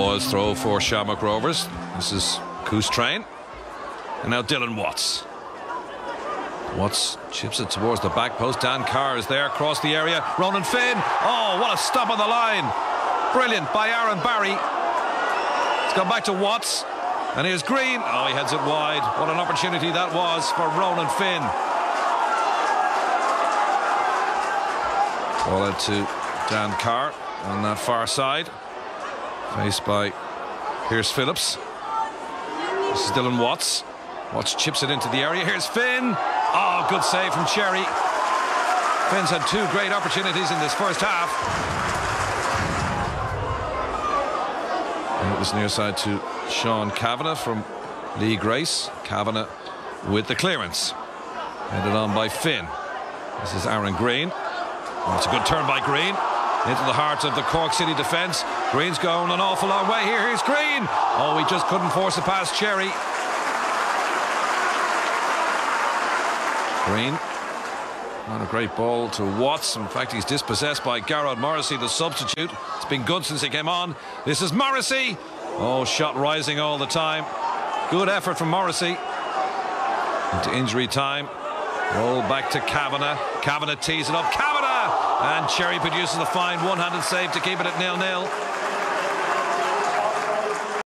was throw for Shamrock Rovers. This is Coustrain. And now Dylan Watts. Watts chips it towards the back post. Dan Carr is there across the area. Ronan Finn. Oh, what a stop on the line. Brilliant by Aaron Barry. It's gone back to Watts. And here's Greene. Oh, he heads it wide. What an opportunity that was for Ronan Finn. Ball out to Dan Carr on that far side. Faced by Pierce Phillips. This is Dylan Watts. Watts chips it into the area. Here's Finn. Oh, good save from Cherry. Finn's had two great opportunities in this first half. And it was near side to Sean Kavanagh from Lee Grace. Kavanagh with the clearance. Headed on by Finn. This is Aaron Greene. Oh, it's a good turn by Greene. Into the heart of the Cork City defence. Greene's going an awful long way here. Here's Greene. Oh, he just couldn't force it past Cherry. Greene. Not a great ball to Watts. In fact, he's dispossessed by Gearóid Morrissey, the substitute. It's been good since he came on. This is Morrissey. Oh, shot rising all the time. Good effort from Morrissey. Into injury time. Roll back to Kavanagh. Kavanagh tees it up. Kavanagh! And Cherry produces a fine one-handed save to keep it at nil-nil.